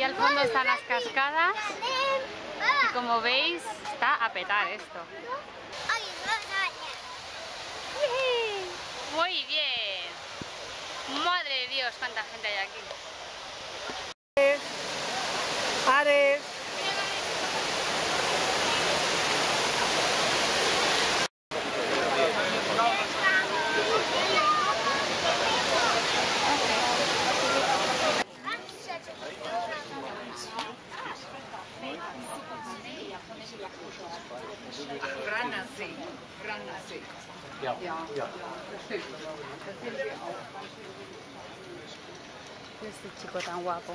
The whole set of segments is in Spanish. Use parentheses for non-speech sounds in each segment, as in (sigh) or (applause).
Ahí al fondo están las cascadas y como veis está a petar esto. Muy bien. Madre de Dios, cuánta gente hay aquí. Ares. (laughs) Este chico tan guapo.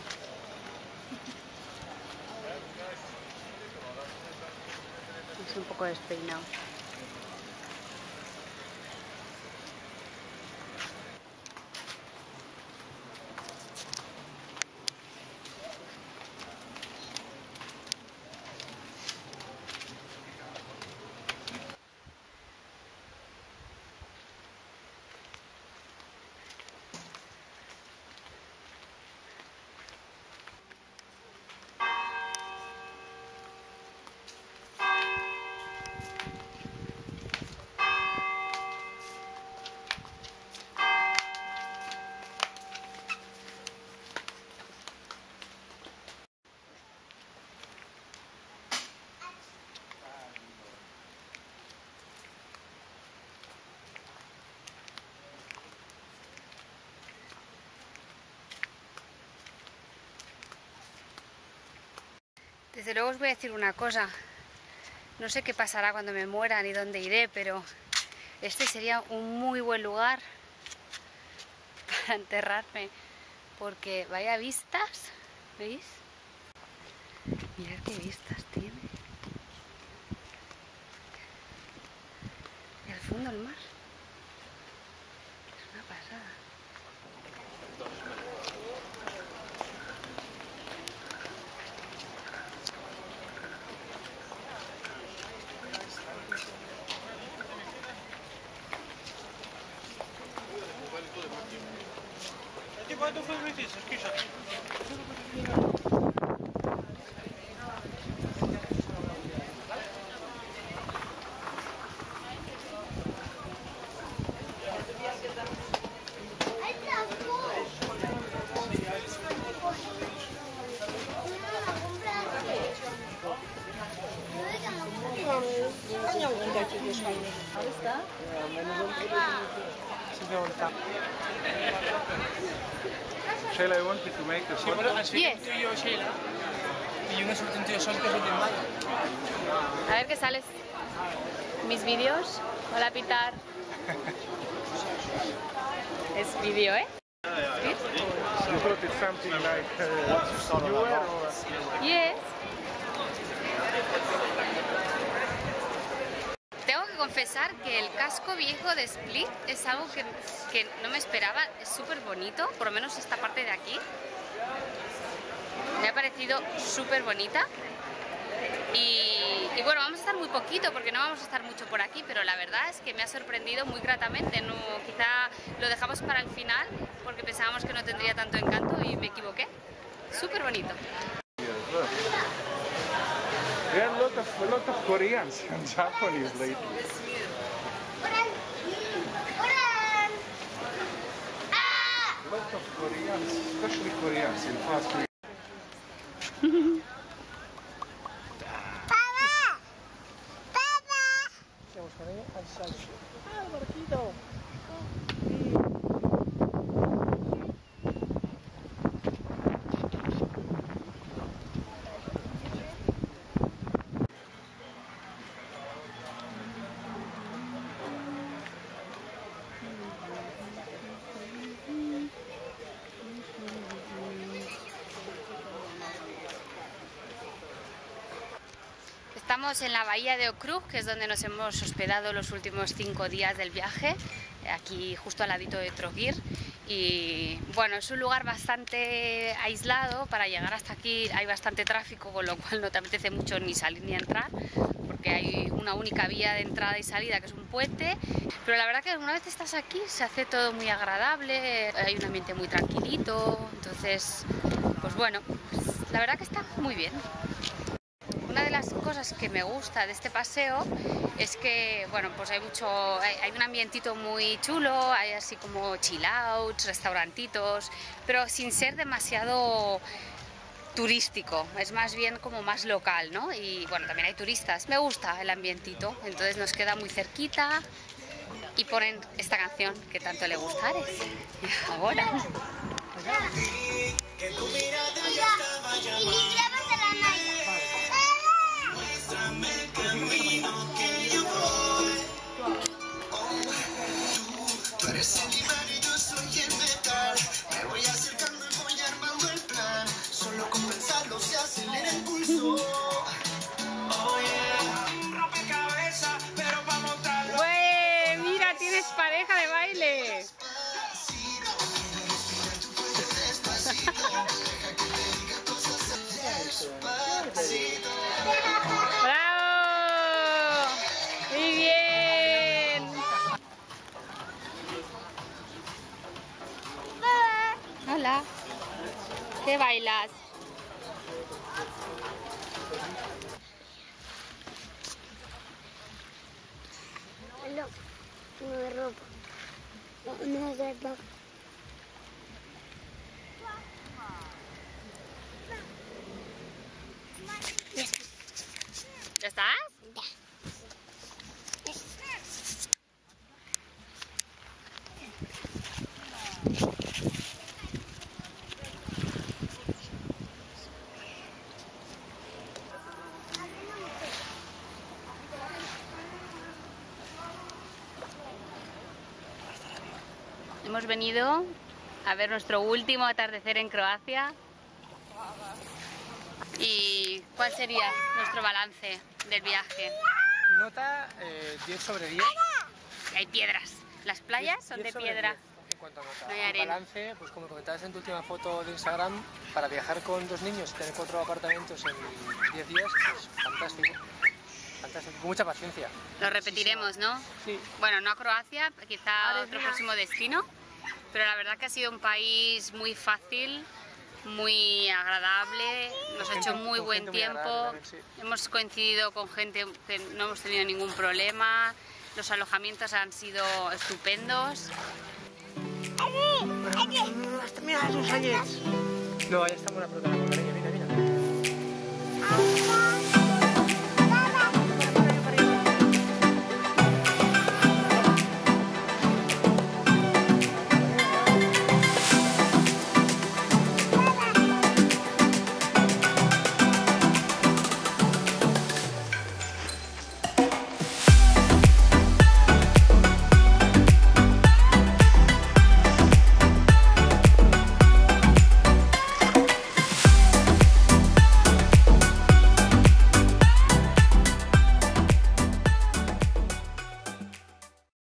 Es un poco despeinado. Desde luego os voy a decir una cosa. No sé qué pasará cuando me muera ni dónde iré, pero este sería un muy buen lugar (laughs) para enterrarme. Porque vaya vistas, ¿veis? Mirad qué vistas tiene. Y al fondo el mar. Себя вот так. Sheila, I wanted to make a Sí, photo. bueno, así Yes. tú y yo, Sheila. Y un es un tío sol que. A ver qué sales. Mis vídeos. Hola, Pitar. (laughs) es vídeo, ¿eh? You thought it's something like uh, newer or... Yes. Confesar que el casco viejo de Split es algo que, que no me esperaba. Es súper bonito, por lo menos esta parte de aquí. Me ha parecido súper bonita. Y, y bueno, vamos a estar muy poquito porque no vamos a estar mucho por aquí, pero la verdad es que me ha sorprendido muy gratamente. No, quizá lo dejamos para el final porque pensábamos que no tendría tanto encanto y me equivoqué. Súper bonito. There are a lot of, a lot of Koreans and (laughs) Japanese lately. A lot of Koreans, especially Koreans in fast food. Estamos en la bahía de Okrug, que es donde nos hemos hospedado los últimos cinco días del viaje, aquí justo al ladito de Trogir. Y bueno, es un lugar bastante aislado, para llegar hasta aquí hay bastante tráfico, con lo cual no te apetece mucho ni salir ni entrar, porque hay una única vía de entrada y salida que es un puente, pero la verdad que una vez estás aquí se hace todo muy agradable, hay un ambiente muy tranquilito, entonces, pues bueno, la verdad que está muy bien. Cosas que me gusta de este paseo es que, bueno, pues hay mucho, hay, hay un ambientito muy chulo, hay así como chill outs, restaurantitos, pero sin ser demasiado turístico, es más bien como más local, ¿no? Y bueno, también hay turistas. Me gusta el ambientito, entonces nos queda muy cerquita y ponen esta canción que tanto le gusta a Ares. (laughs) Ahora. Y mi grabas ¿Qué bailas? No, no es ropa. No, no es ropa. ¿Ya estás? Hemos venido a ver nuestro último atardecer en Croacia. ¿Y cuál sería nuestro balance del viaje? Nota eh, 10 sobre 10. Hay piedras. Las playas son de 10 sobre piedra. 10 En cuanto a nota. No hay arena. balance, pues como comentabas en tu última foto de Instagram, para viajar con dos niños y tener cuatro apartamentos en 10 días, es fantástico. Fantástico. Con mucha paciencia. Lo repetiremos, ¿no? Sí. Bueno, no a Croacia, quizá a otro próximo destino, pero la verdad que ha sido un país muy fácil, muy agradable, nos ha hecho muy buen tiempo, hemos coincidido con gente que no hemos tenido ningún problema, los alojamientos han sido estupendos. No, ya estamos en la